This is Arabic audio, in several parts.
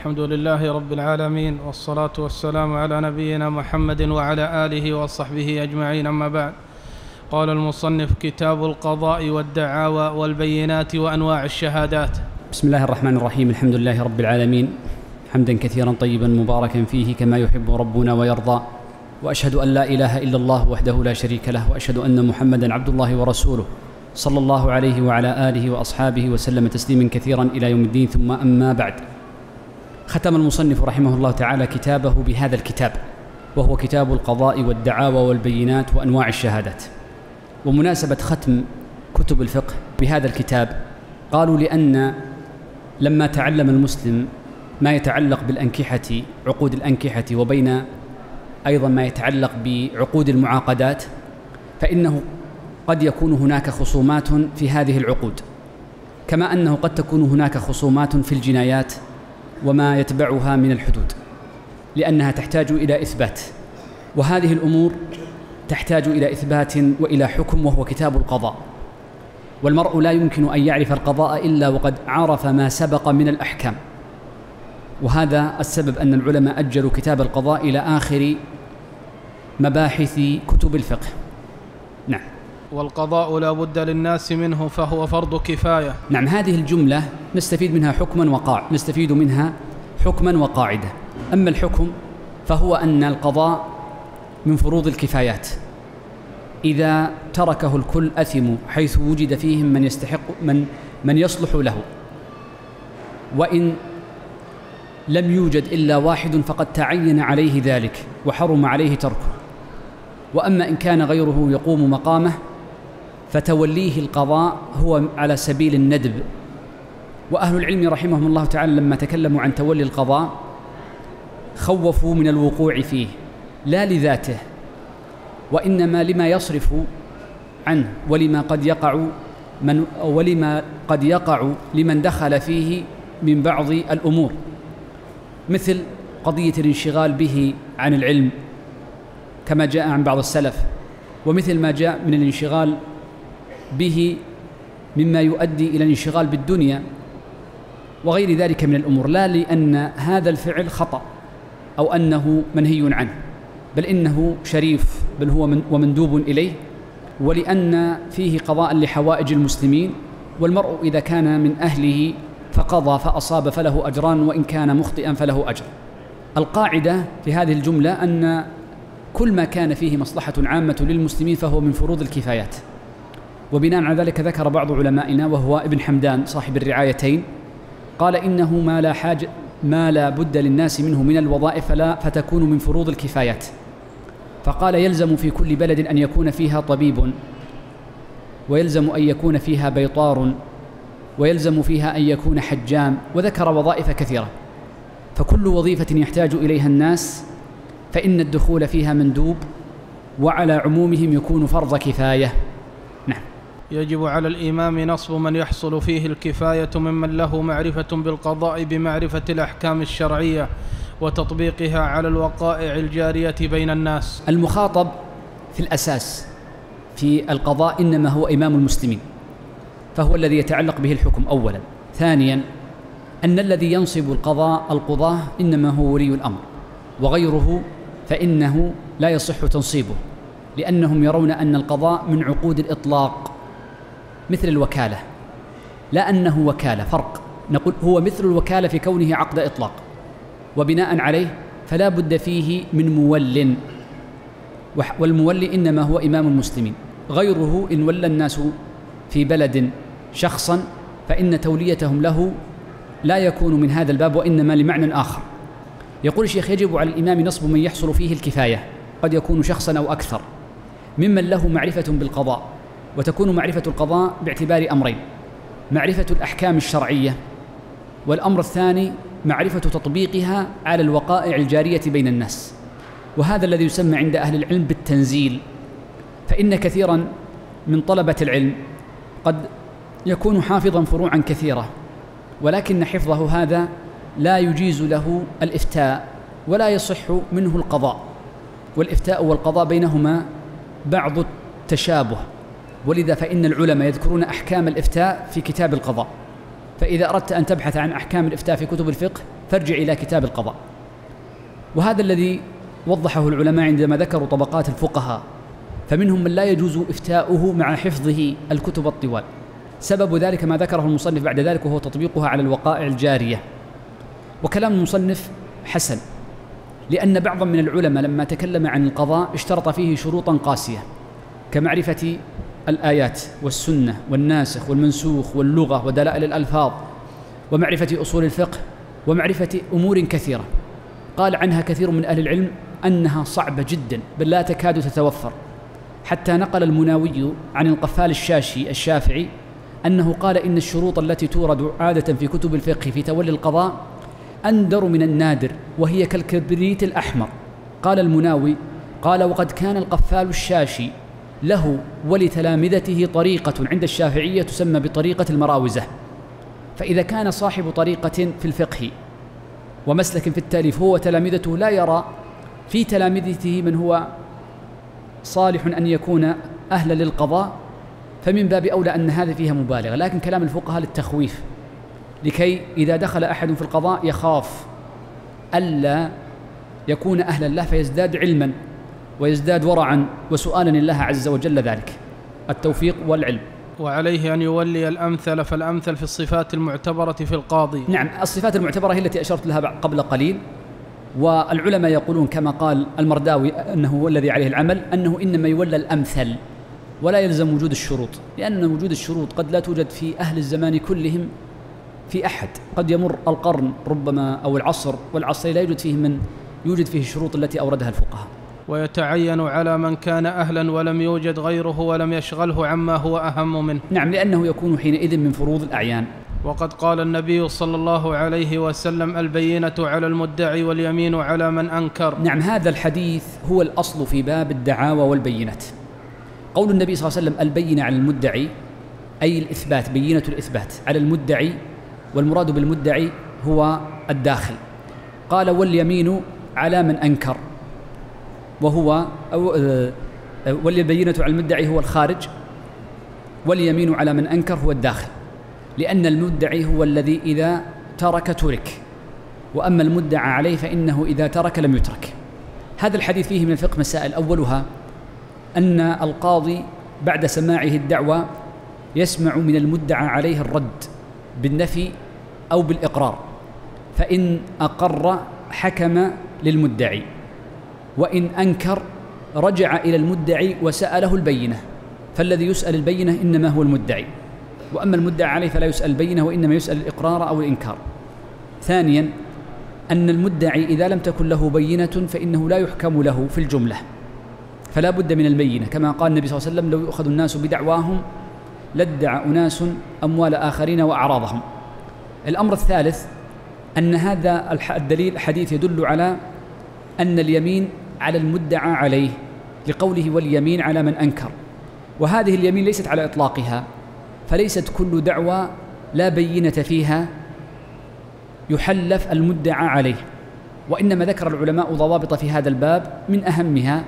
الحمد لله رب العالمين والصلاة والسلام على نبينا محمد وعلى آله وصحبه أجمعين أما بعد. قال المصنف كتاب القضاء والدعاوى والبينات وأنواع الشهادات. بسم الله الرحمن الرحيم الحمد لله رب العالمين. حمدا كثيرا طيبا مباركا فيه كما يحب ربنا ويرضى. وأشهد أن لا إله إلا الله وحده لا شريك له وأشهد أن محمدا عبد الله ورسوله. صلى الله عليه وعلى آله وأصحابه وسلم تسليما كثيرا إلى يوم الدين ثم أما بعد. ختم المصنف رحمه الله تعالى كتابه بهذا الكتاب وهو كتاب القضاء والدعاوى والبينات وأنواع الشهادات. ومناسبة ختم كتب الفقه بهذا الكتاب قالوا لأن لما تعلم المسلم ما يتعلق بالأنكحة عقود الأنكحة وبين أيضا ما يتعلق بعقود المعاقدات فإنه قد يكون هناك خصومات في هذه العقود. كما أنه قد تكون هناك خصومات في الجنايات وما يتبعها من الحدود لأنها تحتاج إلى إثبات. وهذه الأمور تحتاج إلى إثبات وإلى حكم وهو كتاب القضاء. والمرء لا يمكن أن يعرف القضاء إلا وقد عرف ما سبق من الأحكام. وهذا السبب أن العلماء أجلوا كتاب القضاء إلى آخر مباحث كتب الفقه. والقضاء لا بد للناس منه فهو فرض كفاية. نعم هذه الجملة نستفيد منها حكما وقاع نستفيد منها حكما وقاعدة. أما الحكم فهو أن القضاء من فروض الكفايات. إذا تركه الكل أثموا حيث وجد فيهم من يستحق من من يصلح له. وإن لم يوجد إلا واحد فقد تعين عليه ذلك وحرم عليه تركه. وأما إن كان غيره يقوم مقامه فتوليه القضاء هو على سبيل الندب. وأهل العلم رحمهم الله تعالى لما تكلموا عن تولي القضاء خوفوا من الوقوع فيه لا لذاته وإنما لما يصرف عنه ولما قد يقع من ولما قد يقع لمن دخل فيه من بعض الأمور. مثل قضية الانشغال به عن العلم كما جاء عن بعض السلف ومثل ما جاء من الانشغال به مما يؤدي إلى الانشغال بالدنيا وغير ذلك من الأمور لا لأن هذا الفعل خطأ أو أنه منهي عنه بل إنه شريف بل هو من ومندوب إليه ولأن فيه قضاء لحوائج المسلمين والمرء إذا كان من أهله فقضى فأصاب فله أجران وإن كان مخطئا فله أجر. القاعدة في هذه الجملة أن كل ما كان فيه مصلحة عامة للمسلمين فهو من فروض الكفايات. وبناء على ذلك ذكر بعض علمائنا وهو ابن حمدان صاحب الرعايتين قال إنه ما لا حاجة ما لا بد للناس منه من الوظائف فلا فتكون من فروض الكفايات. فقال يلزم في كل بلد أن يكون فيها طبيب ويلزم أن يكون فيها بيطار ويلزم فيها أن يكون حجام. وذكر وظائف كثيرة. فكل وظيفة يحتاج إليها الناس فإن الدخول فيها مندوب وعلى عمومهم يكون فرض كفاية. نعم يجب على الإمام نصب من يحصل فيه الكفاية ممن له معرفة بالقضاء بمعرفة الأحكام الشرعية وتطبيقها على الوقائع الجارية بين الناس. المخاطب في الأساس في القضاء إنما هو إمام المسلمين فهو الذي يتعلق به الحكم اولا. ثانيا أن الذي ينصب القضاء القضاة إنما هو ولي الأمر وغيره فإنه لا يصح تنصيبه لأنهم يرون أن القضاء من عقود الإطلاق. مثل الوكالة. لا أنه وكالة فرق. نقول هو مثل الوكالة في كونه عقد إطلاق. وبناء عليه فلا بد فيه من مول. والمولي إنما هو إمام المسلمين. غيره إن ولى الناس في بلد شخصا فإن توليتهم له لا يكون من هذا الباب وإنما لمعنى آخر. يقول الشيخ يجب على الإمام نصب من يحصل فيه الكفاية. قد يكون شخصا أو أكثر. ممن له معرفة بالقضاء. وتكون معرفة القضاء باعتبار أمرين معرفة الأحكام الشرعية والأمر الثاني معرفة تطبيقها على الوقائع الجارية بين الناس. وهذا الذي يسمى عند أهل العلم بالتنزيل. فإن كثيرا من طلبة العلم قد يكون حافظا فروعا كثيرة ولكن حفظه هذا لا يجيز له الإفتاء ولا يصح منه القضاء. والإفتاء والقضاء بينهما بعض التشابه. ولذا فإن العلماء يذكرون أحكام الإفتاء في كتاب القضاء. فإذا أردت أن تبحث عن أحكام الإفتاء في كتب الفقه فارجع إلى كتاب القضاء. وهذا الذي وضحه العلماء عندما ذكروا طبقات الفقهاء. فمنهم من لا يجوز إفتاؤه مع حفظه الكتب الطوال. سبب ذلك ما ذكره المصنف بعد ذلك وهو تطبيقها على الوقائع الجارية. وكلام المصنف حسن لأن بعضا من العلماء لما تكلم عن القضاء اشترط فيه شروطا قاسية كمعرفة الآيات والسنة والناسخ والمنسوخ واللغة ودلائل الألفاظ ومعرفة أصول الفقه ومعرفة أمور كثيرة. قال عنها كثير من أهل العلم أنها صعبة جدا بل لا تكاد تتوفر. حتى نقل المناوي عن القفال الشاشي الشافعي أنه قال إن الشروط التي تورد عادة في كتب الفقه في تولي القضاء أندر من النادر وهي كالكبريت الأحمر. قال المناوي قال وقد كان القفال الشاشي له ولتلامذته طريقة عند الشافعية تسمى بطريقة المراوزة. فإذا كان صاحب طريقة في الفقه ومسلك في التأليف هو وتلامذته لا يرى في تلامذته من هو صالح أن يكون أهلا للقضاء فمن باب أولى أن هذا فيها مبالغة. لكن كلام الفقهاء للتخويف لكي إذا دخل أحد في القضاء يخاف ألا يكون أهلا له فيزداد علما. ويزداد ورعا وسؤالا لله عز وجل ذلك. التوفيق والعلم. وعليه أن يولي الأمثل فالأمثل في الصفات المعتبرة في القاضي. نعم الصفات المعتبرة هي التي أشرت لها قبل قليل. والعلماء يقولون كما قال المرداوي أنه هو الذي عليه العمل أنه إنما يولى الأمثل ولا يلزم وجود الشروط لأن وجود الشروط قد لا توجد في أهل الزمان كلهم في أحد. قد يمر القرن ربما أو العصر والعصر لا يوجد فيه من يوجد فيه الشروط التي أوردها الفقهاء. ويتعين على من كان أهلا ولم يوجد غيره ولم يشغله عما هو أهم منه. نعم لأنه يكون حينئذ من فروض الأعيان. وقد قال النبي صلى الله عليه وسلم البينة على المدعي واليمين على من أنكر. نعم هذا الحديث هو الأصل في باب الدعاوى والبينة. قول النبي صلى الله عليه وسلم البينة على المدعي أي الإثبات بينة الإثبات على المدعي والمراد بالمدعي هو الداخل. قال واليمين على من أنكر. وهو أو آه، والبينة على المدعي هو الخارج واليمين على من أنكر هو الداخل. لأن المدعي هو الذي إذا ترك ترك. وأما المدعى عليه فإنه إذا ترك لم يترك. هذا الحديث فيه من الفقه مسائل. أولها أن القاضي بعد سماعه الدعوة يسمع من المدعى عليه الرد بالنفي أو بالإقرار فإن أقر حكم للمدعي. وإن أنكر رجع إلى المدعي وسأله البينة. فالذي يسأل البينة إنما هو المدعي. وأما المدعى عليه فلا يسأل البينة وإنما يسأل الإقرار أو الإنكار. ثانيا أن المدعي إذا لم تكن له بينة فإنه لا يحكم له في الجملة. فلا بد من البينة. كما قال النبي صلى الله عليه وسلم لو يؤخذ الناس بدعواهم لادعى أناس أموال آخرين وأعراضهم. الأمر الثالث أن هذا الدليل الحديث يدل على أن اليمين على المدعى عليه لقوله واليمين على من أنكر. وهذه اليمين ليست على إطلاقها فليست كل دعوى لا بينة فيها يحلف المدعى عليه. وإنما ذكر العلماء ضوابط في هذا الباب من أهمها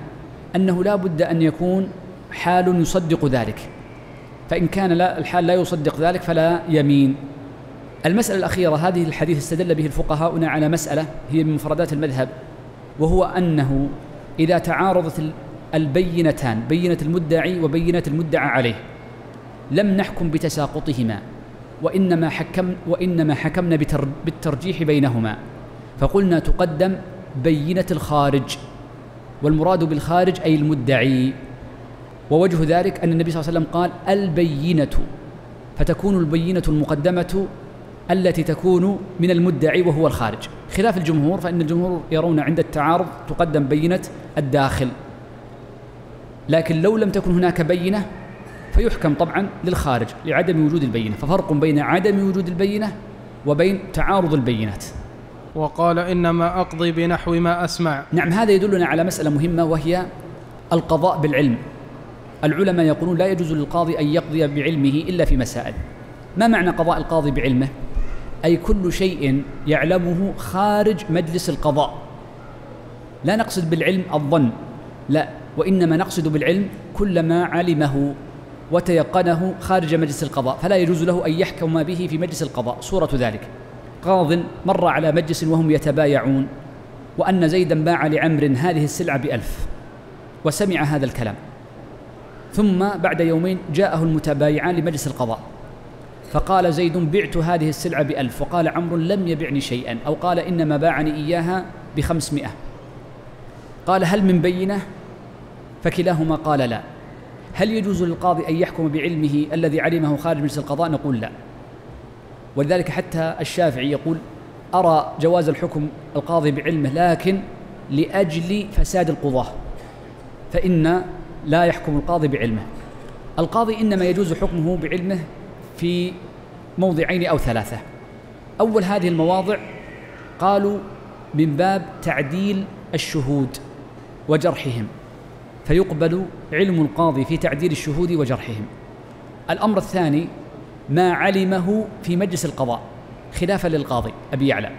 أنه لا بد أن يكون حال يصدق ذلك. فإن كان لا الحال لا يصدق ذلك فلا يمين. المسألة الأخيرة هذه الحديث استدل به الفقهاء على مسألة هي من مفردات المذهب. وهو أنه إذا تعارضت البينتان بينة المدعي وبينة المدعى عليه لم نحكم بتساقطهما وإنما حكم وإنما حكمنا بالترجيح بينهما. فقلنا تقدم بينة الخارج والمراد بالخارج أي المدعي. ووجه ذلك أن النبي صلى الله عليه وسلم قال البينة فتكون البينة المقدمة التي تكون من المدعي وهو الخارج. خلاف الجمهور فإن الجمهور يرون عند التعارض تقدم بينة الداخل. لكن لو لم تكن هناك بينة فيحكم طبعا للخارج لعدم وجود البينة. ففرق بين عدم وجود البينة وبين تعارض البينات. وقال إنما أقضي بنحو ما أسمع. نعم هذا يدلنا على مسألة مهمة وهي القضاء بالعلم. العلماء يقولون لا يجوز للقاضي أن يقضي بعلمه إلا في مسائل. ما معنى قضاء القاضي بعلمه؟ أي كل شيء يعلمه خارج مجلس القضاء. لا نقصد بالعلم الظن لا وإنما نقصد بالعلم كل ما علمه وتيقنه خارج مجلس القضاء فلا يجوز له أن يحكم به في مجلس القضاء. صورة ذلك. قاض مر على مجلس وهم يتبايعون وأن زيدا باع لعمر هذه السلعة بألف وسمع هذا الكلام. ثم بعد يومين جاءه المتبايعان لمجلس القضاء. فقال زيد بعت هذه السلعة بألف وقال عمرو لم يبعني شيئا أو قال إنما باعني إياها بخمسمائة. قال هل من بينة؟ فكلاهما قال لا. هل يجوز للقاضي أن يحكم بعلمه الذي علمه خارج مجلس القضاء؟ نقول لا. ولذلك حتى الشافعي يقول أرى جواز الحكم القاضي بعلمه لكن لأجل فساد القضاة فإن لا يحكم القاضي بعلمه. القاضي إنما يجوز حكمه بعلمه في موضعين أو ثلاثة. أول هذه المواضع قالوا من باب تعديل الشهود وجرحهم فيقبل علم القاضي في تعديل الشهود وجرحهم. الأمر الثاني ما علمه في مجلس القضاء خلافا للقاضي أبي يعلى.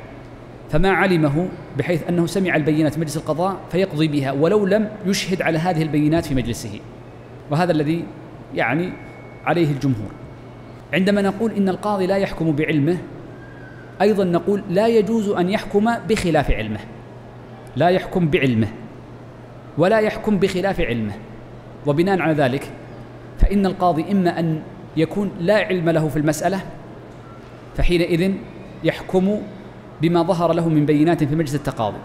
فما علمه بحيث أنه سمع البينات في مجلس القضاء فيقضي بها ولو لم يشهد على هذه البينات في مجلسه. وهذا الذي يعني عليه الجمهور. عندما نقول إن القاضي لا يحكم بعلمه أيضا نقول لا يجوز أن يحكم بخلاف علمه. لا يحكم بعلمه ولا يحكم بخلاف علمه. وبناء على ذلك فإن القاضي إما أن يكون لا علم له في المسألة فحينئذ يحكم بما ظهر له من بينات في مجلس التقاضي.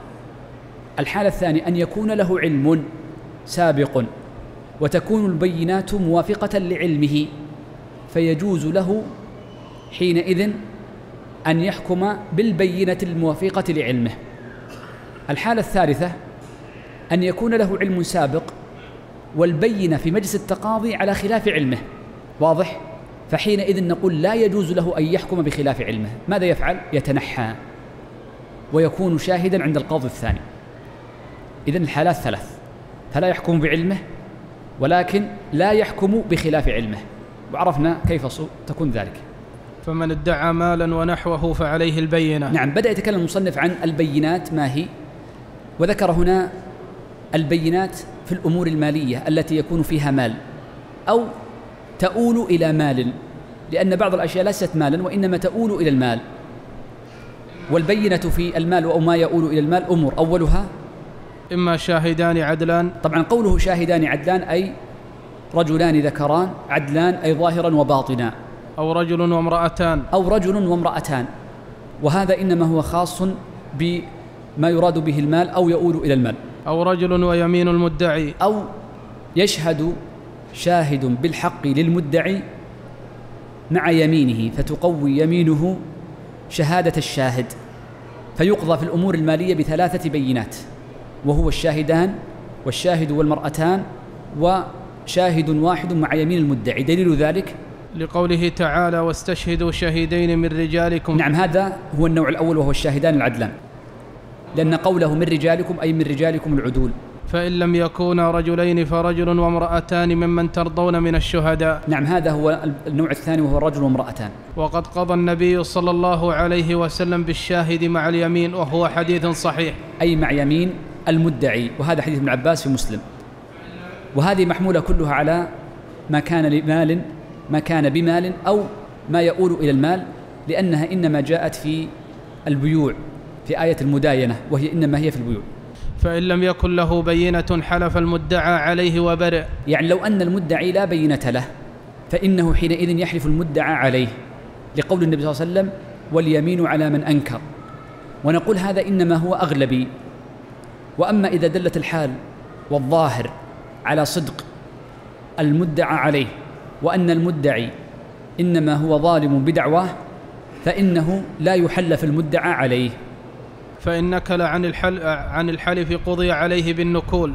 الحالة الثانية أن يكون له علم سابق وتكون البينات موافقة لعلمه. فيجوز له حينئذ أن يحكم بالبينة الموافقة لعلمه. الحالة الثالثة أن يكون له علم سابق والبينة في مجلس التقاضي على خلاف علمه. واضح؟ فحينئذ نقول لا يجوز له أن يحكم بخلاف علمه. ماذا يفعل؟ يتنحى ويكون شاهدا عند القاضي الثاني. إذن الحالات ثلاث فلا يحكم بعلمه ولكن لا يحكم بخلاف علمه. وعرفنا كيف تكون ذلك. فمن ادعى مالا ونحوه فعليه البينة. نعم بدأ يتكلم المصنف عن البينات ما هي؟ وذكر هنا البينات في الأمور المالية التي يكون فيها مال أو تؤول إلى مال لأن بعض الأشياء ليست مالا وإنما تؤول إلى المال. والبينة في المال أو ما يؤول إلى المال أمور أولها؟ إما شاهدان عدلان. طبعا قوله شاهدان عدلان أي رجلان ذكران عدلان أي ظاهرا وباطنا. أو رجل وامرأتان. أو رجل وامرأتان. وهذا إنما هو خاص بما يراد به المال أو يؤول إلى المال. أو رجل ويمين المدعي. أو يشهد شاهد بالحق للمدعي مع يمينه فتقوي يمينه شهادة الشاهد. فيقضى في الأمور المالية بثلاثة بينات وهو الشاهدان والشاهد والمرأتان وشاهد واحد مع يمين المدعي. دليل ذلك؟ لقوله تعالى واستشهدوا شهيدين من رجالكم. نعم هذا هو النوع الأول وهو الشاهدان العدلان. لأن قوله من رجالكم أي من رجالكم العدول. فإن لم يكونا رجلين فرجل وامرأتان ممن ترضون من الشهداء. نعم هذا هو النوع الثاني وهو الرجل وامرأتان. وقد قضى النبي صلى الله عليه وسلم بالشاهد مع اليمين وهو حديث صحيح. أي مع يمين المدعي. وهذا حديث ابن عباس في مسلم. وهذه محمولة كلها على ما كان لمال ما كان بمال أو ما يؤول إلى المال لأنها إنما جاءت في البيوع في آية المداينة وهي إنما هي في البيوع. فإن لم يكن له بينة حلف المدعى عليه وبرئ. يعني لو أن المدعي لا بينة له فإنه حينئذ يحلف المدعى عليه لقول النبي صلى الله عليه وسلم واليمين على من أنكر. ونقول هذا إنما هو أغلبي. وأما إذا دلت الحال والظاهر على صدق المدعى عليه وأن المدعي إنما هو ظالم بدعواه فإنه لا يحلف المدعى عليه. فإن نكل عن الحل عن الحلف قضي عليه بالنكول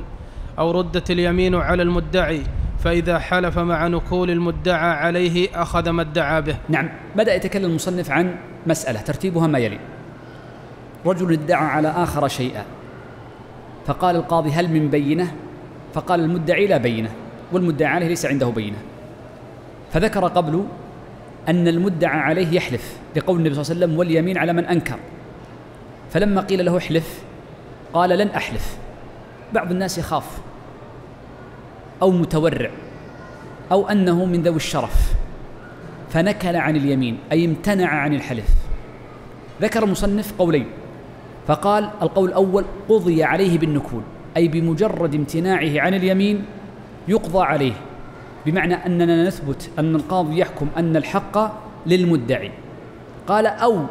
أو ردت اليمين على المدعي فإذا حلف مع نكول المدعى عليه أخذ ما ادعى به. نعم بدأ يتكلم المصنف عن مسألة ترتيبها ما يلي. رجل ادعى على آخر شيئا فقال القاضي هل من بينة؟ فقال المدعي لا بينة والمدعى عليه ليس عنده بينة. فذكر قبل أن المدعى عليه يحلف لقول النبي صلى الله عليه وسلم واليمين على من أنكر. فلما قيل له احلف قال لن أحلف. بعض الناس يخاف أو متورع أو أنه من ذوي الشرف. فنكل عن اليمين أي امتنع عن الحلف. ذكر المصنف قولين فقال القول الأول قضي عليه بالنكول. أي بمجرد امتناعه عن اليمين يقضى عليه بمعنى أننا نثبت أن القاضي يحكم أن الحق للمدعي. قال أو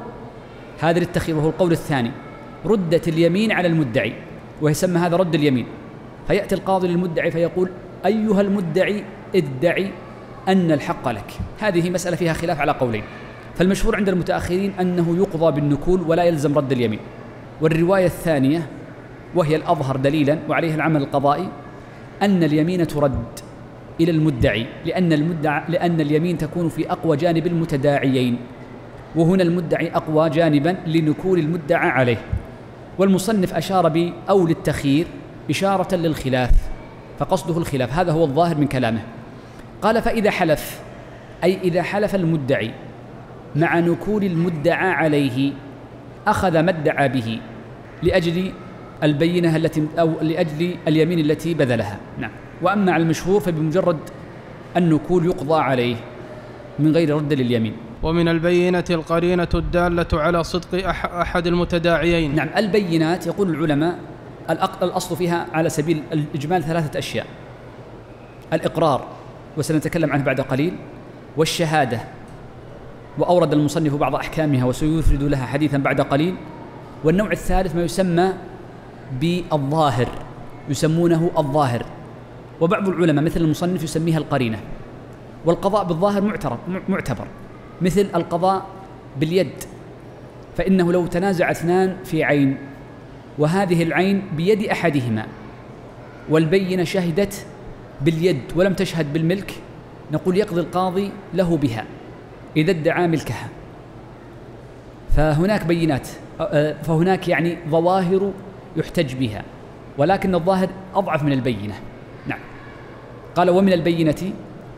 هذا للتخير وهو القول الثاني ردت اليمين على المدعي ويسمى هذا رد اليمين. فيأتي القاضي للمدعي فيقول أيها المدعي ادعي أن الحق لك. هذه مسألة فيها خلاف على قولين. فالمشهور عند المتأخرين أنه يقضى بالنكول ولا يلزم رد اليمين. والرواية الثانية وهي الأظهر دليلا وعليها العمل القضائي أن اليمين ترد إلى المدعي لأن المدعى لأن اليمين تكون في أقوى جانب المتداعيين وهنا المدعي أقوى جانبا لنكول المدعى عليه. والمصنف أشار بأو للتخيير إشارة للخلاف فقصده الخلاف هذا هو الظاهر من كلامه. قال فإذا حلف أي إذا حلف المدعي مع نكول المدعى عليه أخذ ما ادعى به لأجل البينة التي أو لأجل اليمين التي بذلها. نعم. وأما على المشهور فبمجرد النكول يقضى عليه من غير رد لليمين. ومن البينة القرينة الدالة على صدق أحد المتداعيين. نعم. البينات يقول العلماء الأصل فيها على سبيل الإجمال ثلاثة أشياء. الإقرار وسنتكلم عنه بعد قليل والشهادة وأورد المصنف بعض أحكامها وسيفرد لها حديثا بعد قليل والنوع الثالث ما يسمى بالظاهر يسمونه الظاهر. وبعض العلماء مثل المصنف يسميها القرينة. والقضاء بالظاهر معتبر. مثل القضاء باليد فإنه لو تنازع اثنان في عين وهذه العين بيد أحدهما والبينة شهدت باليد ولم تشهد بالملك نقول يقضي القاضي له بها إذا ادعى ملكها. فهناك بينات فهناك يعني ظواهر يحتج بها ولكن الظاهر أضعف من البينة. نعم. قال ومن البينة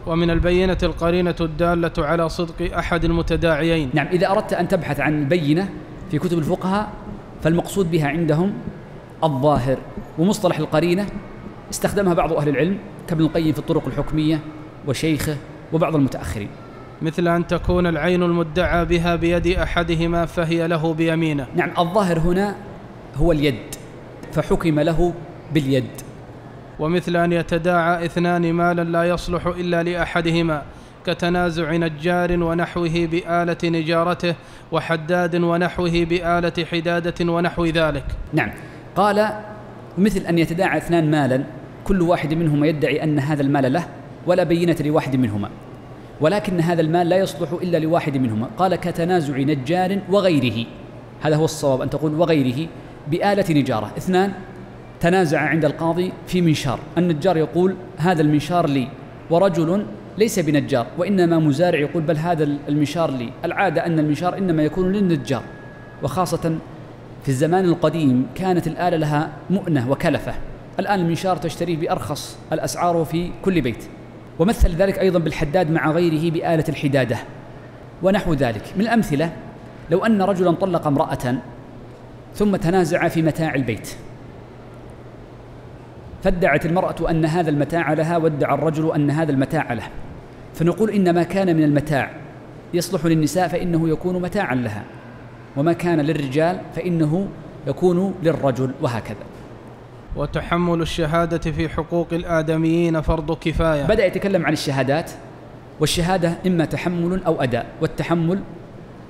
ومن البينة القرينة الدالة على صدق أحد المتداعيين. نعم. إذا أردت أن تبحث عن البينة في كتب الفقهاء فالمقصود بها عندهم الظاهر. ومصطلح القرينة استخدمها بعض أهل العلم كابن القيم في الطرق الحكمية وشيخه وبعض المتأخرين. مثل أن تكون العين المدعى بها بيد أحدهما فهي له بيمينه. نعم. الظاهر هنا هو اليد. فحكم له باليد. ومثل أن يتداعى اثنان مالا لا يصلح إلا لأحدهما كتنازع نجار ونحوه بآلة نجارته وحداد ونحوه بآلة حدادة ونحو ذلك. نعم. قال مثل أن يتداعى اثنان مالا كل واحد منهما يدعي أن هذا المال له ولا بينة لواحد منهما. ولكن هذا المال لا يصلح إلا لواحد منهما. قال كتنازع نجار وغيره. هذا هو الصواب أن تقول وغيره. بآلة نجارة. اثنان تنازع عند القاضي في منشار. النجار يقول هذا المنشار لي ورجل ليس بنجار وإنما مزارع يقول بل هذا المنشار لي. العادة أن المنشار إنما يكون للنجار وخاصة في الزمان القديم كانت الآلة لها مؤنة وكلفة. الآن المنشار تشتريه بأرخص الأسعار في كل بيت. ومثل ذلك أيضا بالحداد مع غيره بآلة الحدادة. ونحو ذلك. من الأمثلة لو أن رجلا طلق امرأة ثم تنازع في متاع البيت. فادعت المرأة أن هذا المتاع لها وادعى الرجل أن هذا المتاع له. فنقول إن ما كان من المتاع يصلح للنساء فإنه يكون متاعا لها وما كان للرجال فإنه يكون للرجل وهكذا. وتحمل الشهادة في حقوق الآدميين فرض كفاية. بدأ يتكلم عن الشهادات والشهادة إما تحمل أو أداء والتحمل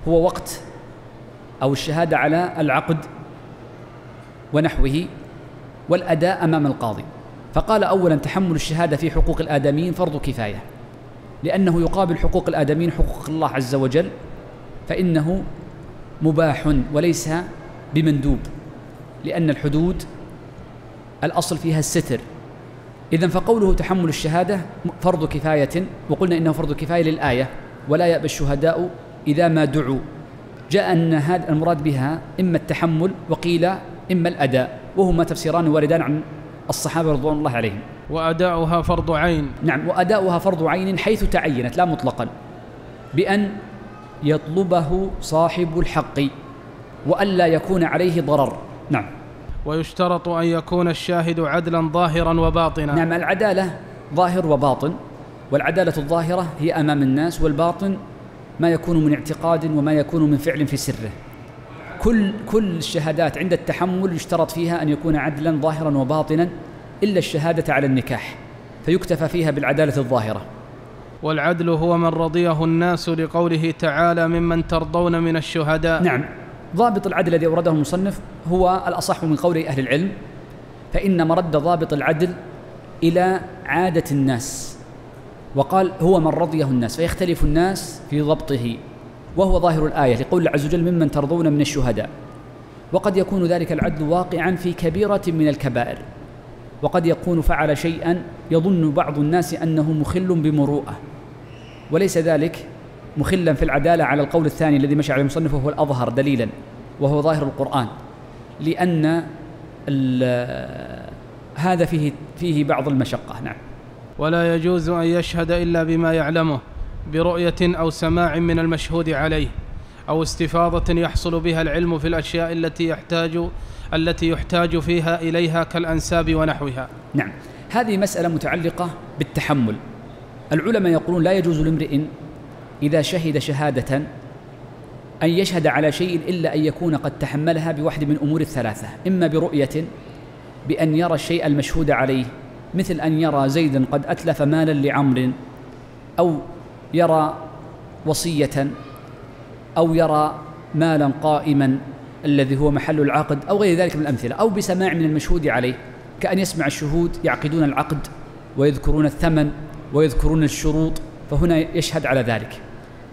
هو وقت أو الشهادة على العقد ونحوه والأداء أمام القاضي. فقال أولا تحمل الشهادة في حقوق الآدميين فرض كفاية لأنه يقابل حقوق الآدميين حقوق الله عز وجل فإنه مباح وليس بمندوب لأن الحدود الأصل فيها الستر. إذا فقوله تحمل الشهادة فرض كفاية وقلنا إنه فرض كفاية للآية ولا يأبى الشهداء إذا ما دعوا جاء أن هذا المراد بها إما التحمل وقيل إما الأداء وهما تفسيران واردان عن الصحابة رضوان الله عليهم. وأداؤها فرض عين. نعم وأداؤها فرض عين حيث تعينت لا مطلقا بأن يطلبه صاحب الحق وألا يكون عليه ضرر. نعم. ويشترط أن يكون الشاهد عدلا ظاهرا وباطنا. نعم العدالة ظاهر وباطن والعدالة الظاهرة هي أمام الناس والباطن ما يكون من اعتقاد وما يكون من فعل في سره. كل كل الشهادات عند التحمل يشترط فيها أن يكون عدلا ظاهرا وباطنا إلا الشهادة على النكاح فيكتفى فيها بالعدالة الظاهرة. والعدل هو من رضيه الناس لقوله تعالى ممن ترضون من الشهداء نعم. ضابط العدل الذي أورده المصنف هو الأصح من قول أهل العلم فإن مرد ضابط العدل إلى عادة الناس. وقال هو من رضيه الناس فيختلف الناس في ضبطه وهو ظاهر الآية لقول الله عز وجل ممن ترضون من الشهداء. وقد يكون ذلك العدل واقعا في كبيرة من الكبائر. وقد يكون فعل شيئا يظن بعض الناس أنه مخل بمروءة. وليس ذلك مخلا في العدالة على القول الثاني الذي مشى عليه المصنف وهو الأظهر دليلا وهو ظاهر القرآن. لأن هذا فيه فيه بعض المشقة. نعم. ولا يجوز أن يشهد إلا بما يعلمه برؤية أو سماع من المشهود عليه أو استفاضة يحصل بها العلم في الأشياء التي يحتاج التي يحتاج فيها إليها كالأنساب ونحوها. نعم. هذه مسألة متعلقة بالتحمل. العلماء يقولون لا يجوز لامرئ إذا شهد شهادة أن يشهد على شيء إلا أن يكون قد تحملها بواحد من أمور الثلاثة. إما برؤية بأن يرى الشيء المشهود عليه مثل أن يرى زيدا قد أتلف مالا لعمر أو يرى وصية أو يرى مالا قائما الذي هو محل العقد أو غير ذلك من الأمثلة أو بسماع من المشهود عليه كأن يسمع الشهود يعقدون العقد ويذكرون الثمن ويذكرون الشروط فهنا يشهد على ذلك.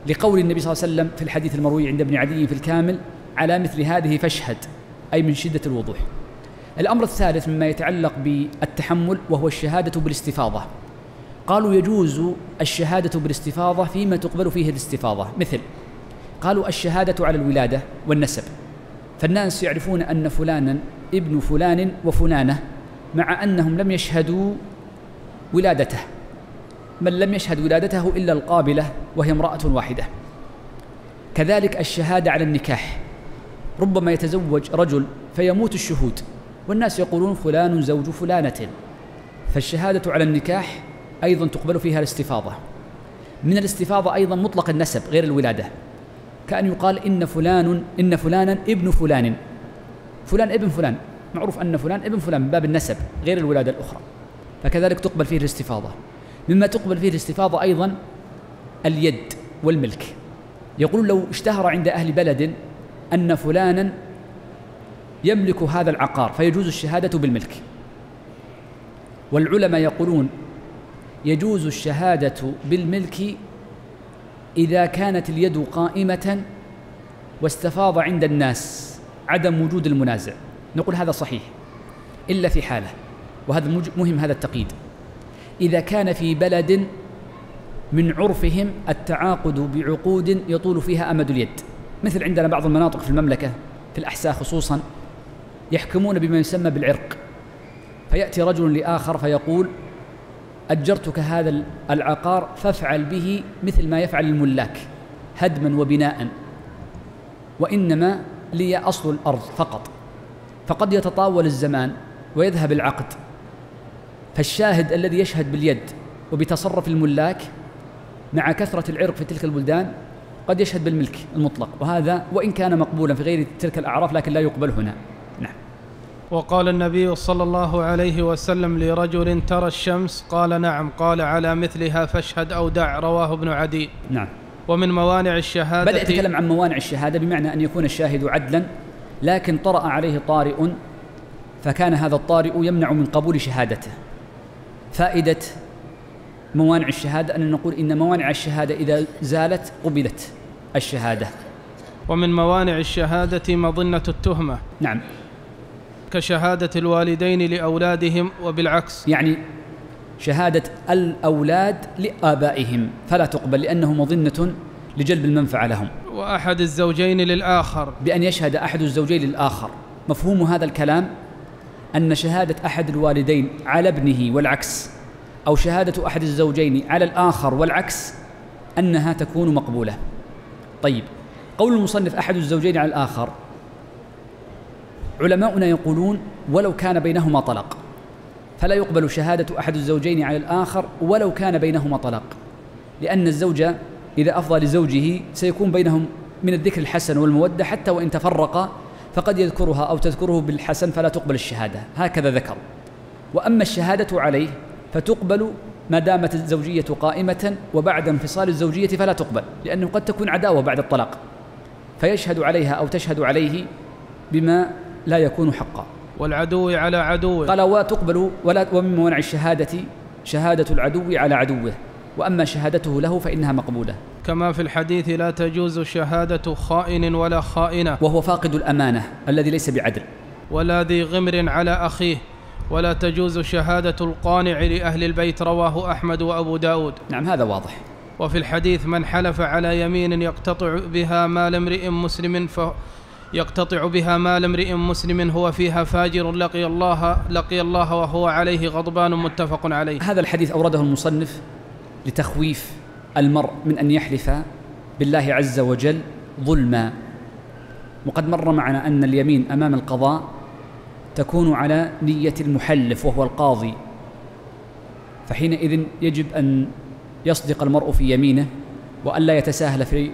لقول النبي صلى الله عليه وسلم في الحديث المروي عند ابن عدي في الكامل على مثل هذه فاشهد أي من شدة الوضوح. الأمر الثالث مما يتعلق بالتحمل وهو الشهادة بالاستفاضة. قالوا يجوز الشهادة بالاستفاضة فيما تقبل فيه الاستفاضة. مثل قالوا الشهادة على الولادة والنسب. فالناس يعرفون أن فلانا ابن فلان وفلانة مع أنهم لم يشهدوا ولادته. من لم يشهد ولادته إلا القابلة وهي امرأة واحدة. كذلك الشهادة على النكاح. ربما يتزوج رجل فيموت الشهود. والناس يقولون فلان زوج فلانة. فالشهادة على النكاح أيضا تقبل فيها الاستفاضة. من الاستفاضة أيضا مطلق النسب غير الولادة. كأن يقال إن فلان إن فلانا ابن فلان. فلان ابن فلان. معروف أن فلان ابن فلان من باب النسب غير الولادة الأخرى. فكذلك تقبل فيه الاستفاضة. مما تقبل فيه الاستفاضة أيضا اليد والملك. يقول لو اشتهر عند أهل بلد أن فلانا يملك هذا العقار فيجوز الشهادة بالملك. والعلماء يقولون يجوز الشهادة بالملك إذا كانت اليد قائمة واستفاض عند الناس عدم وجود المنازع. نقول هذا صحيح إلا في حالة وهذا مهم هذا التقييد. إذا كان في بلد من عرفهم التعاقد بعقود يطول فيها أمد اليد مثل عندنا بعض المناطق في المملكة في الأحساء خصوصا. يحكمون بما يسمى بالعرق. فيأتي رجل لآخر فيقول أجرتك هذا العقار فافعل به مثل ما يفعل الملاك هدما وبناء وإنما لي أصل الأرض فقط. فقد يتطاول الزمان ويذهب العقد. فالشاهد الذي يشهد باليد وبتصرف الملاك مع كثرة العرق في تلك البلدان قد يشهد بالملك المطلق. وهذا وإن كان مقبولا في غير تلك الأعراف لكن لا يقبل هنا. وقال النبي صلى الله عليه وسلم لرجل ترى الشمس قال نعم قال على مثلها فاشهد أو دع رواه ابن عدي. نعم. ومن موانع الشهادة بدأ يتكلم عن موانع الشهادة بمعنى أن يكون الشاهد عدلا لكن طرأ عليه طارئ فكان هذا الطارئ يمنع من قبول شهادته. فائدة موانع الشهادة أن نقول إن موانع الشهادة إذا زالت قبلت الشهادة. ومن موانع الشهادة مظنة التهمة. نعم. كشهادة الوالدين لأولادهم وبالعكس. يعني شهادة الأولاد لآبائهم فلا تقبل لأنه مظنة لجلب المنفعة لهم. وأحد الزوجين للآخر. بأن يشهد أحد الزوجين للآخر. مفهوم هذا الكلام؟ أن شهادة أحد الوالدين على ابنه والعكس أو شهادة أحد الزوجين على الآخر والعكس أنها تكون مقبولة. طيب قول المصنف أحد الزوجين على الآخر. علماؤنا يقولون ولو كان بينهما طلاق. فلا يقبل شهادة أحد الزوجين على الآخر ولو كان بينهما طلاق. لأن الزوج إذا أفضى لزوجه سيكون بينهم من الذكر الحسن والمودة حتى وإن تفرقا فقد يذكرها أو تذكره بالحسن فلا تقبل الشهادة. هكذا ذكر. وأما الشهادة عليه فتقبل ما دامت الزوجية قائمة وبعد انفصال الزوجية فلا تقبل لأنه قد تكون عداوة بعد الطلاق. فيشهد عليها أو تشهد عليه بما لا يكون حقا. والعدو على عدوه قال وتقبل ولا ومن موانع الشهادة شهادة العدو على عدوه. وأما شهادته له فإنها مقبولة. كما في الحديث لا تجوز شهادة خائن ولا خائنة. وهو فاقد الأمانة الذي ليس بعدل. ولا ذي غمر على أخيه. ولا تجوز شهادة القانع لأهل البيت. رواه أحمد وأبو داود. نعم هذا واضح. وفي الحديث من حلف على يمين يقتطع بها مال امرئ مسلم ف يقتطع بها مال امرئ مسلم هو فيها فاجر لقي الله لقي الله وهو عليه غضبان متفق عليه. هذا الحديث أورده المصنف لتخويف المرء من أن يحلف بالله عز وجل ظلما. وقد مر معنا أن اليمين أمام القضاء تكون على نية المحلف وهو القاضي. فحينئذ يجب أن يصدق المرء في يمينه وألا يتساهل في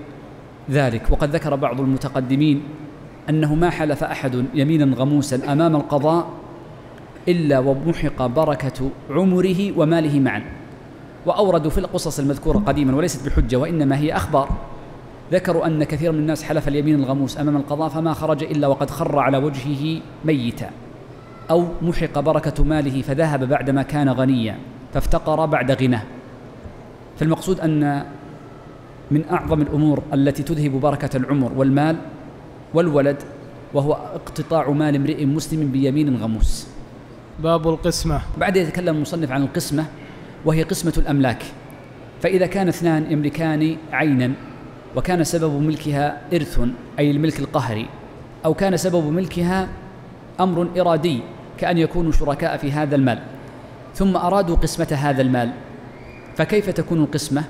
ذلك. وقد ذكر بعض المتقدمين أنه ما حلف أحد يمينا غموسا أمام القضاء إلا ومحق بركة عمره وماله معا. وأوردوا في القصص المذكورة قديما وليست بحجة وإنما هي أخبار. ذكروا أن كثير من الناس حلف اليمين الغموس أمام القضاء فما خرج إلا وقد خر على وجهه ميتا. أو محق بركة ماله فذهب بعدما كان غنيا فافتقر بعد غناه. فالمقصود أن من أعظم الأمور التي تذهب بركة العمر والمال والولد وهو اقتطاع مال امرئ مسلم بيمين غموس. باب القسمة. بعد يتكلم المصنف عن القسمة وهي قسمة الأملاك. فإذا كان اثنان يملكان عينا وكان سبب ملكها إرث أي الملك القهري أو كان سبب ملكها أمر إرادي كأن يكونوا شركاء في هذا المال. ثم أرادوا قسمة هذا المال. فكيف تكون القسمة؟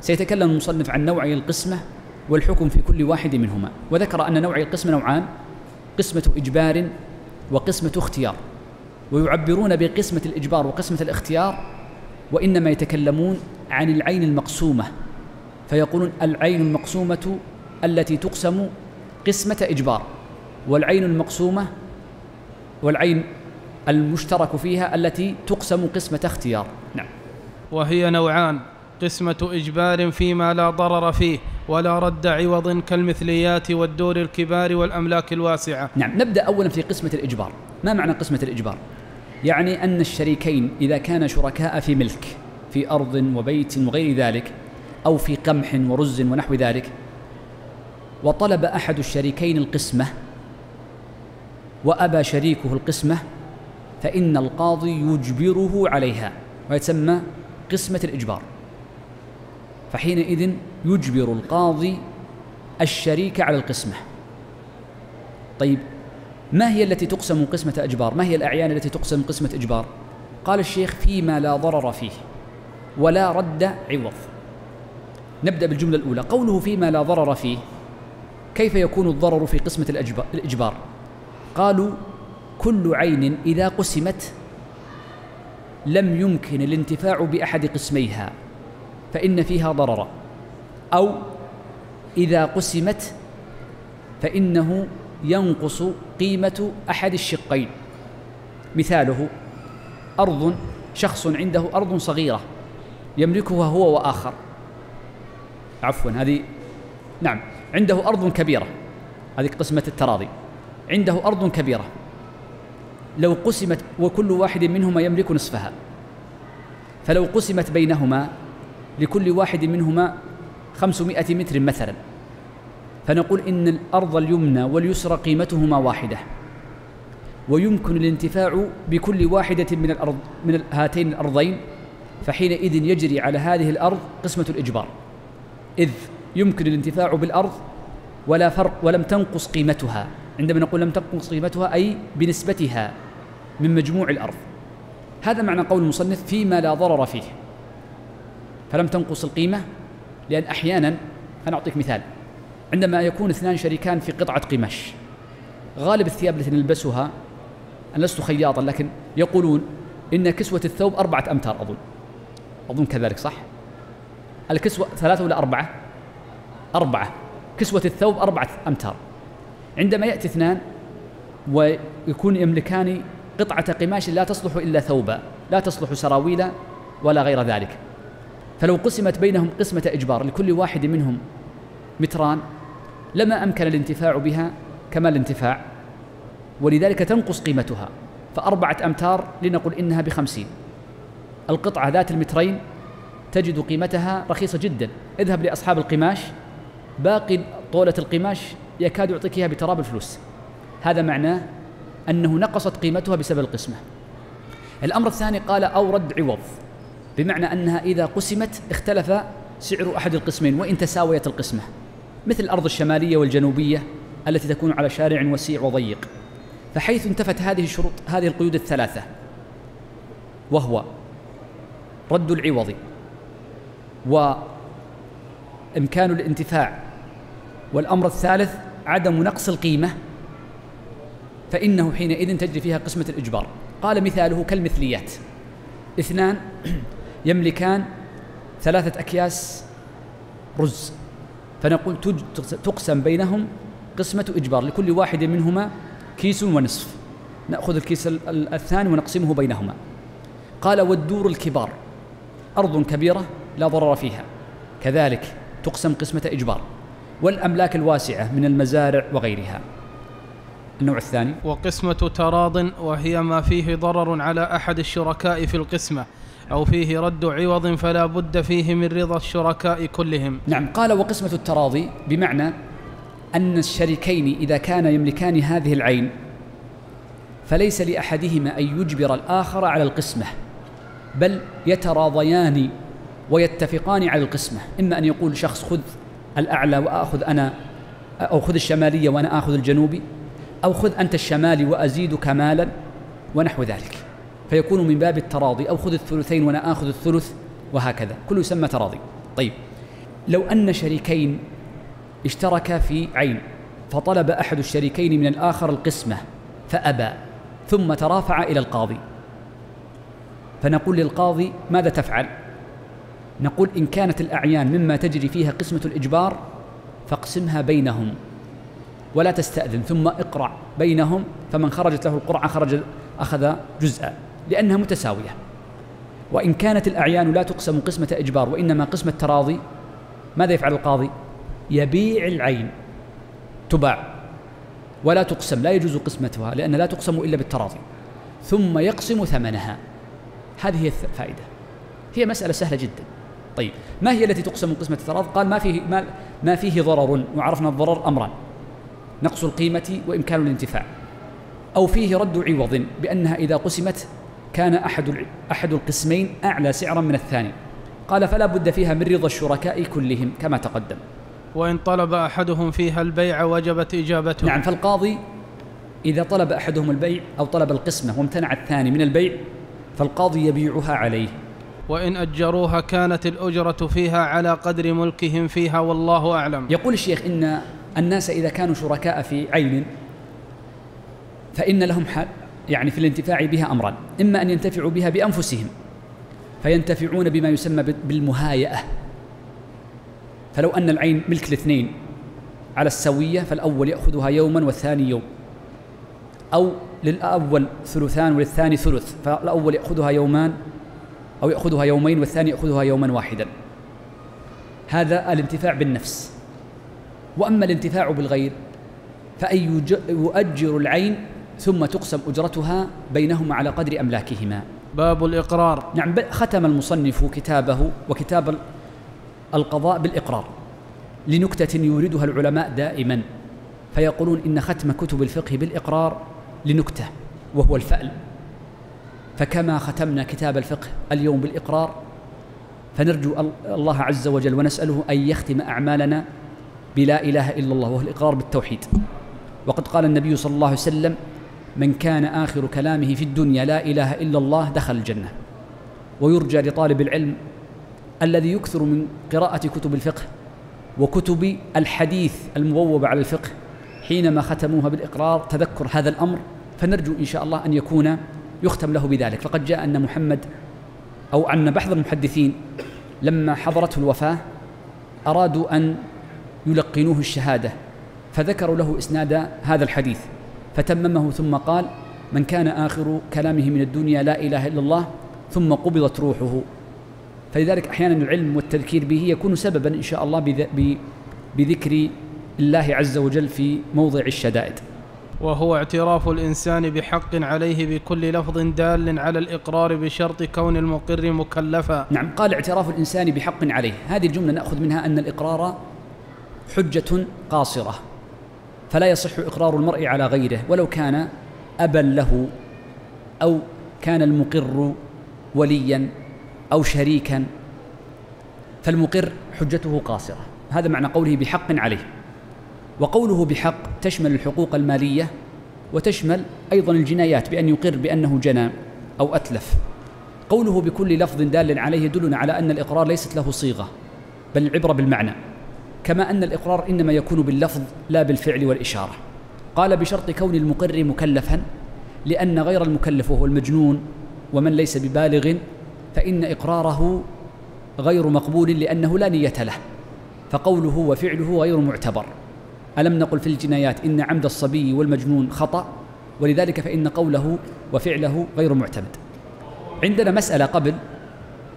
سيتكلم المصنف عن نوعي القسمة والحكم في كل واحد منهما. وذكر أن نوعي القسمة نوعان قسمة إجبار وقسمة اختيار. ويعبرون بقسمة الإجبار وقسمة الاختيار وإنما يتكلمون عن العين المقسومة. فيقولون العين المقسومة التي تقسم قسمة إجبار والعين المقسومة والعين المشترك فيها التي تقسم قسمة اختيار. نعم. وهي نوعان. قسمة إجبار فيما لا ضرر فيه ولا رد عوض كالمثليات والدور الكبار والأملاك الواسعة. نعم نبدأ أولا في قسمة الإجبار. ما معنى قسمة الإجبار؟ يعني أن الشريكين إذا كان شركاء في ملك في أرض وبيت وغير ذلك أو في قمح ورز ونحو ذلك وطلب أحد الشريكين القسمة وأبى شريكه القسمة فإن القاضي يجبره عليها ويتسمى قسمة الإجبار. فحينئذ يجبر القاضي الشريك على القسمة. طيب ما هي التي تقسم قسمة إجبار؟ ما هي الأعيان التي تقسم قسمة إجبار؟ قال الشيخ فيما لا ضرر فيه ولا رد عوض. نبدأ بالجملة الأولى. قوله فيما لا ضرر فيه كيف يكون الضرر في قسمة الإجبار؟ قالوا كل عين إذا قسمت لم يمكن الانتفاع بأحد قسميها. فإن فيها ضررا. أو إذا قسمت فإنه ينقص قيمة أحد الشقين. مثاله أرض شخص عنده أرض صغيرة يملكها هو وآخر. عفوا هذه نعم عنده أرض كبيرة هذه قسمة التراضي. عنده أرض كبيرة. لو قسمت وكل واحد منهما يملك نصفها. فلو قسمت بينهما لكل واحد منهما خمسمائة متر مثلا. فنقول إن الأرض اليمنى واليسرى قيمتهما واحدة. ويمكن الانتفاع بكل واحدة من الأرض من هاتين الأرضين فحينئذ يجري على هذه الأرض قسمة الإجبار. إذ يمكن الانتفاع بالأرض ولا فرق ولم تنقص قيمتها. عندما نقول لم تنقص قيمتها أي بنسبتها من مجموع الأرض. هذا معنى قول المصنف فيما لا ضرر فيه. فلم تنقص القيمة لأن أحيانا أنا أعطيك مثال عندما يكون اثنان شريكان في قطعة قماش غالب الثياب التي نلبسها أنا لست خياطا لكن يقولون إن كسوة الثوب أربعة أمتار أظن. أظن كذلك صح؟ الكسوة ثلاثة ولا أربعة؟ أربعة. كسوة الثوب أربعة أمتار. عندما يأتي اثنان ويكون يملكان قطعة قماش لا تصلح إلا ثوبا لا تصلح سراويلا ولا غير ذلك. فلو قسمت بينهم قسمة إجبار لكل واحد منهم متران لما أمكن الانتفاع بها كما الانتفاع ولذلك تنقص قيمتها. فأربعة أمتار لنقل إنها بخمسين. القطعة ذات المترين تجد قيمتها رخيصة جدا. اذهب لأصحاب القماش. باقي طولة القماش يكاد يعطيك إياها بتراب الفلوس. هذا معناه أنه نقصت قيمتها بسبب القسمة. الأمر الثاني قال أو رد عوض. بمعنى أنها إذا قسمت اختلف سعر أحد القسمين وإن تساويت القسمة. مثل الأرض الشمالية والجنوبية التي تكون على شارع وسيع وضيق. فحيث انتفت هذه الشروط هذه القيود الثلاثة. وهو رد العوض وإمكان الانتفاع والأمر الثالث عدم نقص القيمة. فإنه حينئذ تجري فيها قسمة الإجبار. قال مثاله كالمثليات. اثنان يملكان ثلاثة أكياس رز. فنقول تقسم بينهم قسمة إجبار. لكل واحد منهما كيس ونصف. نأخذ الكيس الثاني ونقسمه بينهما. قال والدور الكبار. أرض كبيرة لا ضرر فيها. كذلك تقسم قسمة إجبار. والأملاك الواسعة من المزارع وغيرها. النوع الثاني. وقسمة تراض وهي ما فيه ضرر على أحد الشركاء في القسمة. أو فيه رد عوض فلا بد فيه من رضا الشركاء كلهم. نعم. قال وقسمة التراضي بمعنى أن الشريكين إذا كان يملكان هذه العين فليس لأحدهما أن يجبر الآخر على القسمة بل يتراضيان ويتفقان على القسمة. إما أن يقول شخص خذ الأعلى وآخذ أنا أو خذ الشمالية وأنا آخذ الجنوبي أو خذ أنت الشمالي وأزيدك مالا ونحو ذلك. فيكون من باب التراضي. أو خذ الثلثين وأنا آخذ الثلث وهكذا. كله يسمى تراضي. طيب. لو أن شريكين اشتركا في عين فطلب أحد الشريكين من الآخر القسمة فأبى ثم ترافع إلى القاضي. فنقول للقاضي ماذا تفعل؟ نقول إن كانت الأعيان مما تجري فيها قسمة الإجبار فاقسمها بينهم. ولا تستأذن ثم اقرع بينهم فمن خرجت له القرعة خرج أخذ جزءا. لأنها متساوية. وإن كانت الأعيان لا تقسم قسمة إجبار وإنما قسمة تراضي ماذا يفعل القاضي؟ يبيع العين تباع ولا تقسم لا يجوز قسمتها لأن لا تقسم إلا بالتراضي ثم يقسم ثمنها. هذه هي الفائدة. هي مسألة سهلة جدا. طيب ما هي التي تقسم قسمة التراضي؟ قال ما فيه ما, ما فيه ضرر وعرفنا الضرر أمران نقص القيمة وإمكان الانتفاع أو فيه رد عوض بأنها إذا قسمت كان أحد أحد القسمين أعلى سعرا من الثاني. قال فلا بد فيها من رضا الشركاء كلهم كما تقدم. وإن طلب أحدهم فيها البيع وجبت إجابته. نعم فالقاضي إذا طلب أحدهم البيع أو طلب القسمة وامتنع الثاني من البيع فالقاضي يبيعها عليه. وإن أجروها كانت الأجرة فيها على قدر ملكهم فيها والله أعلم. يقول الشيخ إن الناس إذا كانوا شركاء في عين فإن لهم حال يعني في الانتفاع بها أمران إما أن ينتفعوا بها بأنفسهم فينتفعون بما يسمى بالمهايئة فلو أن العين ملك الاثنين على السوية فالأول يأخذها يوما والثاني يوم أو للأول ثلثان وللثاني ثلث فالأول يأخذها يومان أو يأخذها يومين والثاني يأخذها يوما واحدا. هذا الانتفاع بالنفس. وأما الانتفاع بالغير فأن يؤجر العين ثم تقسم أجرتها بينهما على قدر أملاكهما. باب الإقرار. نعم ختم المصنف كتابه وكتاب القضاء بالإقرار لنكتة يوردها العلماء دائما. فيقولون إن ختم كتب الفقه بالإقرار لنكتة وهو الفأل فكما ختمنا كتاب الفقه اليوم بالإقرار فنرجو الله عز وجل ونسأله أن يختم أعمالنا بلا إله إلا الله وهو الإقرار بالتوحيد. وقد قال النبي صلى الله عليه وسلم من كان آخر كلامه في الدنيا لا إله إلا الله دخل الجنة. ويرجى لطالب العلم الذي يكثر من قراءة كتب الفقه وكتب الحديث المبوبة على الفقه حينما ختموها بالإقرار تذكر هذا الأمر. فنرجو إن شاء الله أن يكون يختم له بذلك. فقد جاء أن محمد أو أن بعض المحدثين لما حضرته الوفاة أرادوا أن يلقنوه الشهادة فذكروا له إسناد هذا الحديث. فتممه ثم قال من كان آخر كلامه من الدنيا لا إله إلا الله ثم قبضت روحه. فلذلك أحيانا العلم والتذكير به يكون سببا إن شاء الله بذكر الله عز وجل في موضع الشدائد. وهو اعتراف الإنسان بحق عليه بكل لفظ دال على الإقرار بشرط كون المقر مكلفا. نعم قال اعتراف الإنسان بحق عليه. هذه الجملة نأخذ منها أن الإقرار حجة قاصرة. فلا يصح إقرار المرء على غيره ولو كان أبا له أو كان المقر وليا أو شريكا. فالمقر حجته قاصرة. هذا معنى قوله بحق عليه. وقوله بحق تشمل الحقوق المالية وتشمل أيضا الجنايات بأن يقر بأنه جنى أو أتلف. قوله بكل لفظ دال عليه يدلنا على أن الإقرار ليست له صيغة بل العبرة بالمعنى. كما أن الإقرار إنما يكون باللفظ لا بالفعل والإشارة. قال بشرط كون المقر مكلفا لأن غير المكلف وهو المجنون ومن ليس ببالغ فإن إقراره غير مقبول لأنه لا نية له. فقوله وفعله غير معتبر. ألم نقل في الجنايات إن عمد الصبي والمجنون خطأ؟ ولذلك فإن قوله وفعله غير معتمد. عندنا مسألة قبل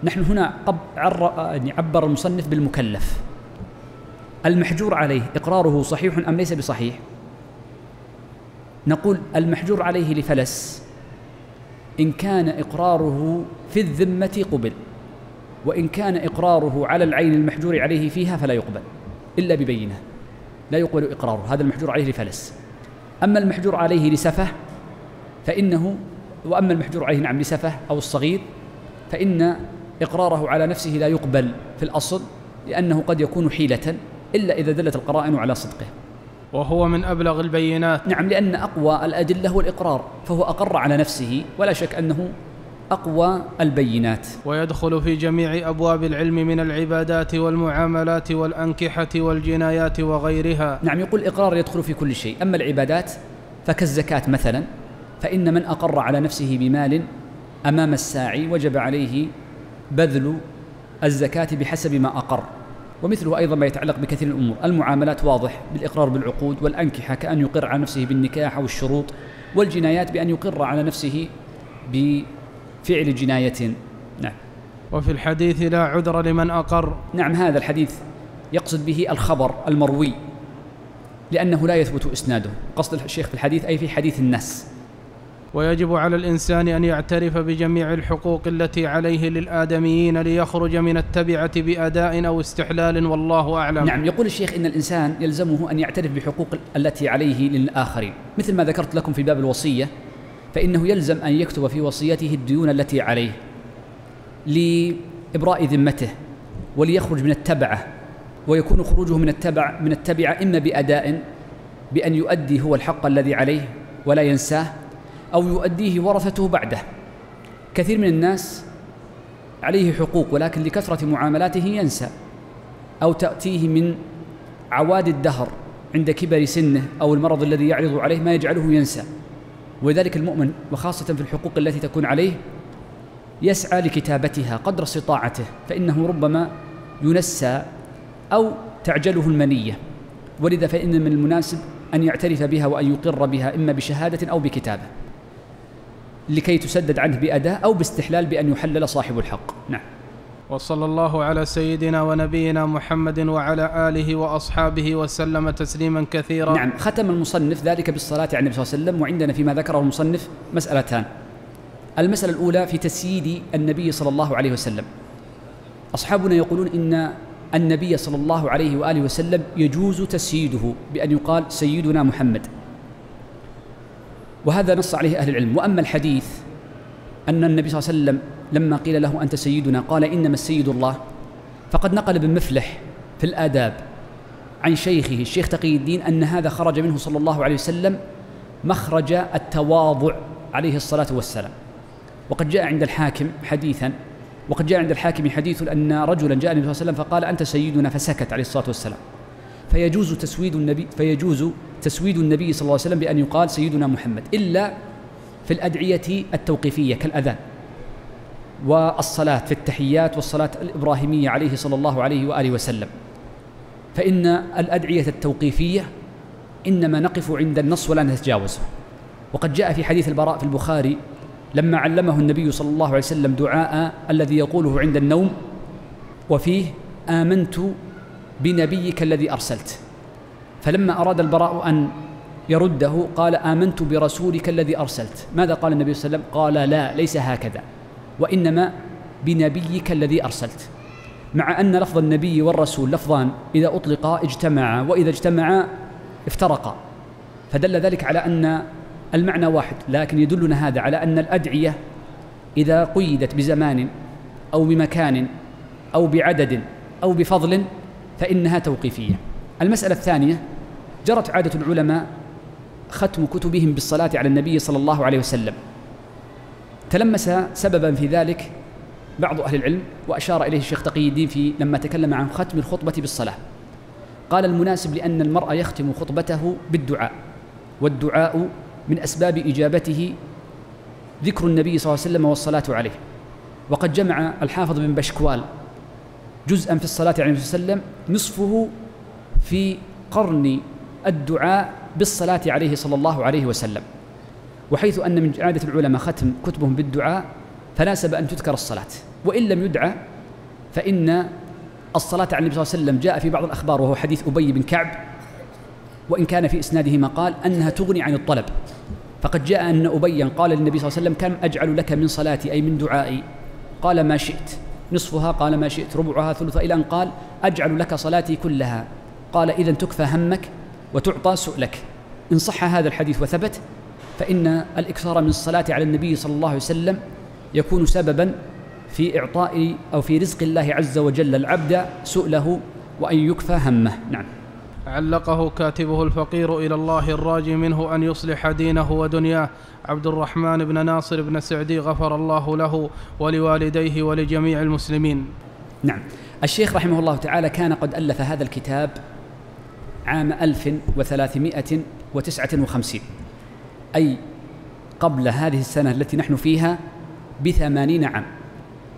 نحن هنا يعني عبر المصنف بالمكلف. المحجور عليه إقراره صحيح أم ليس بصحيح؟ نقول المحجور عليه لفلس. إن كان إقراره في الذمة قبل وإن كان إقراره على العين المحجور عليه فيها فلا يقبل إلا ببينة. لا يقبل إقراره هذا المحجور عليه لفلس. أما المحجور عليه لسفه فإنه وأما المحجور عليه نعم لسفه أو الصغير فإن إقراره على نفسه لا يقبل في الأصل لأنه قد يكون حيلة. إلا إذا دلت القرائن على صدقه. وهو من أبلغ البينات. نعم لأن أقوى الأدلة هو الإقرار فهو أقر على نفسه ولا شك أنه أقوى البينات. ويدخل في جميع أبواب العلم من العبادات والمعاملات والأنكحة والجنايات وغيرها. نعم يقول الإقرار يدخل في كل شيء. أما العبادات فكالزكاة مثلا فإن من أقر على نفسه بمال أمام الساعي وجب عليه بذل الزكاة بحسب ما أقر. ومثله أيضا ما يتعلق بكثير من الأمور. المعاملات واضح بالإقرار بالعقود والأنكحة كأن يقر على نفسه بالنكاح أو الشروط والجنايات بأن يقر على نفسه بفعل جناية. نعم. وفي الحديث لا عذر لمن أقر. نعم هذا الحديث يقصد به الخبر المروي لأنه لا يثبت إسناده. قصد الشيخ في الحديث أي في حديث الناس. ويجب على الإنسان أن يعترف بجميع الحقوق التي عليه للآدميين ليخرج من التبعة بأداء أو استحلال والله أعلم. نعم يقول الشيخ إن الإنسان يلزمه أن يعترف بحقوق التي عليه للآخرين. مثل ما ذكرت لكم في باب الوصية فإنه يلزم أن يكتب في وصيته الديون التي عليه لإبراء ذمته وليخرج من التبعة ويكون خروجه من التبع من التبعة إما بأداء بأن يؤدي هو الحق الذي عليه ولا ينساه أو يؤديه ورثته بعده. كثير من الناس عليه حقوق ولكن لكثرة معاملاته ينسى أو تأتيه من عواد الدهر عند كبر سنه أو المرض الذي يعرض عليه ما يجعله ينسى. ولذلك المؤمن وخاصة في الحقوق التي تكون عليه يسعى لكتابتها قدر استطاعته فإنه ربما ينسى أو تعجله المنية. ولذا فإن من المناسب أن يعترف بها وأن يقر بها إما بشهادة أو بكتابة. لكي تسدد عنه بأداء أو باستحلال بأن يحلل صاحب الحق. نعم. وصلى الله على سيدنا ونبينا محمد وعلى آله وأصحابه وسلم تسليما كثيرا. نعم. ختم المصنف ذلك بالصلاة على النبي صلى الله عليه وسلم وعندنا فيما ذكره المصنف مسألتان. المسألة الأولى في تسييد النبي صلى الله عليه وسلم. أصحابنا يقولون إن النبي صلى الله عليه وآله وسلم يجوز تسييده بأن يقال سيدنا محمد. وهذا نص عليه أهل العلم. وأما الحديث أن النبي صلى الله عليه وسلم لما قيل له أنت سيدنا قال إنما السيد الله. فقد نقل ابن مفلح في الآداب عن شيخه الشيخ تقي الدين أن هذا خرج منه صلى الله عليه وسلم مخرج التواضع عليه الصلاة والسلام. وقد جاء عند الحاكم حديثا وقد جاء عند الحاكم حديث أن رجلا جاء النبي صلى الله عليه وسلم فقال أنت سيدنا فسكت عليه الصلاة والسلام. فيجوز تسويد النبي فيجوز تسويد النبي صلى الله عليه وسلم بأن يقال سيدنا محمد إلا في الأدعية التوقيفية كالأذان والصلاة في التحيات والصلاة الإبراهيمية عليه صلى الله عليه وآله وسلم. فإن الأدعية التوقيفية إنما نقف عند النص ولا نتجاوزه. وقد جاء في حديث البراء في البخاري لما علمه النبي صلى الله عليه وسلم دعاء الذي يقوله عند النوم وفيه آمنت بنبيك الذي أرسلت. فلما أراد البراء أن يرده قال آمنت برسولك الذي أرسلت. ماذا قال النبي صلى الله عليه وسلم؟ قال لا ليس هكذا وإنما بنبيك الذي أرسلت. مع أن لفظ النبي والرسول لفظان إذا أطلقا اجتمعا وإذا اجتمعا افترقا فدل ذلك على أن المعنى واحد لكن يدلنا هذا على أن الأدعية إذا قيدت بزمان أو بمكان أو بعدد أو بفضل فإنها توقيفية. المسألة الثانية جرت عادة العلماء ختم كتبهم بالصلاة على النبي صلى الله عليه وسلم. تلمس سببا في ذلك بعض أهل العلم وأشار إليه الشيخ تقي الدين في لما تكلم عن ختم الخطبة بالصلاة. قال المناسب لأن المرء يختم خطبته بالدعاء والدعاء من أسباب إجابته ذكر النبي صلى الله عليه وسلم والصلاة عليه. وقد جمع الحافظ بن بشكوال جزءا في الصلاة عليه وسلم نصفه في قرن الدعاء بالصلاة عليه صلى الله عليه وسلم وحيث أن من عادة العلماء ختم كتبهم بالدعاء فناسب أن تذكر الصلاة. وإن لم يدعى فإن الصلاة على النبي صلى الله عليه وسلم جاء في بعض الأخبار وهو حديث أبي بن كعب وإن كان في إسناده مقال أنها تغني عن الطلب. فقد جاء أن أبيا قال للنبي صلى الله عليه وسلم كم أجعل لك من صلاتي؟ أي من دعائي. قال ما شئت. نصفها قال ما شئت. ربعها ثلثها إلى أن قال أجعل لك صلاتي كلها. قال إذا تكفى همك وتعطى سؤلك. إن صح هذا الحديث وثبت فإن الإكثار من الصلاة على النبي صلى الله عليه وسلم يكون سببا في إعطاء أو في رزق الله عز وجل العبد سؤله وأن يكفى همه. نعم. علقه كاتبه الفقير إلى الله الراجي منه أن يصلح دينه ودنياه. عبد الرحمن بن ناصر بن سعدي غفر الله له ولوالديه ولجميع المسلمين. نعم. الشيخ رحمه الله تعالى كان قد ألف هذا الكتاب عام 1359 أي قبل هذه السنة التي نحن فيها بثمانين عام.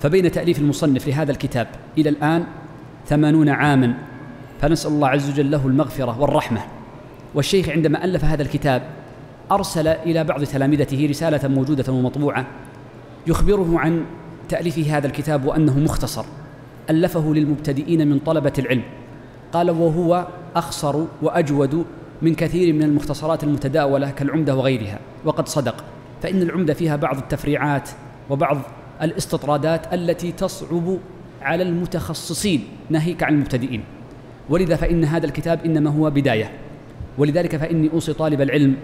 فبين تأليف المصنف لهذا الكتاب إلى الآن ثمانون عاما. فنسأل الله عز وجل له المغفرة والرحمة. والشيخ عندما ألف هذا الكتاب أرسل إلى بعض تلامذته رسالة موجودة ومطبوعة يخبره عن تأليف هذا الكتاب وأنه مختصر. ألفه للمبتدئين من طلبة العلم. قال وهو أخصر وأجود من كثير من المختصرات المتداولة كالعمدة وغيرها. وقد صدق فإن العمدة فيها بعض التفريعات وبعض الاستطرادات التي تصعب على المتخصصين ناهيك عن المبتدئين. ولذا فإن هذا الكتاب إنما هو بداية. ولذلك فإني أوصي طالب العلم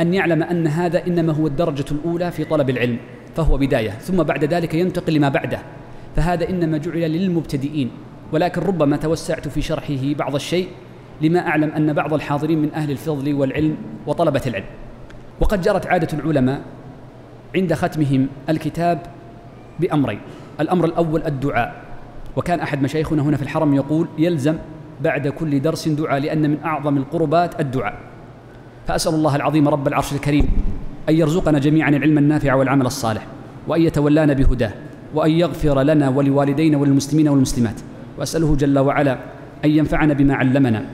أن يعلم أن هذا إنما هو الدرجة الأولى في طلب العلم فهو بداية. ثم بعد ذلك ينتقل لما بعده. فهذا إنما جعل للمبتدئين ولكن ربما توسعت في شرحه بعض الشيء لما أعلم أن بعض الحاضرين من أهل الفضل والعلم وطلبة العلم. وقد جرت عادة العلماء عند ختمهم الكتاب بأمرين. الأمر الأول الدعاء. وكان أحد مشايخنا هنا في الحرم يقول يلزم بعد كل درس دعاء لأن من أعظم القربات الدعاء. فأسأل الله العظيم رب العرش الكريم أن يرزقنا جميعا العلم النافع والعمل الصالح وأن يتولانا بهداه وأن يغفر لنا ولوالدينا وللمسلمين والمسلمات. وأسأله جل وعلا أن ينفعنا بما علمنا.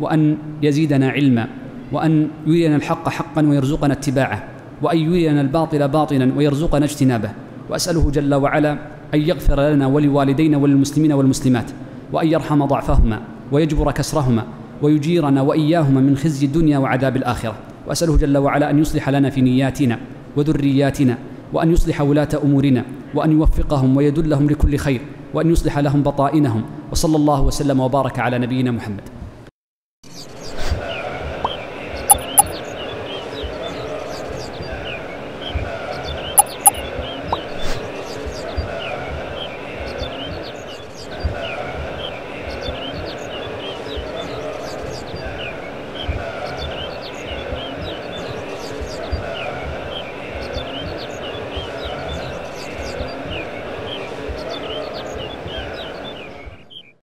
وأن يزيدنا علما وأن يرينا الحق حقا ويرزقنا اتباعه وأن يرينا الباطل باطلا ويرزقنا اجتنابه. وأسأله جل وعلا أن يغفر لنا ولوالدينا وللمسلمين والمسلمات وأن يرحم ضعفهما ويجبر كسرهما ويجيرنا وإياهما من خزي الدنيا وعذاب الآخرة. وأسأله جل وعلا أن يصلح لنا في نياتنا وذرياتنا وأن يصلح ولاة أمورنا وأن يوفقهم ويدلهم لكل خير وأن يصلح لهم بطائنهم. وصلى الله وسلم وبارك على نبينا محمد.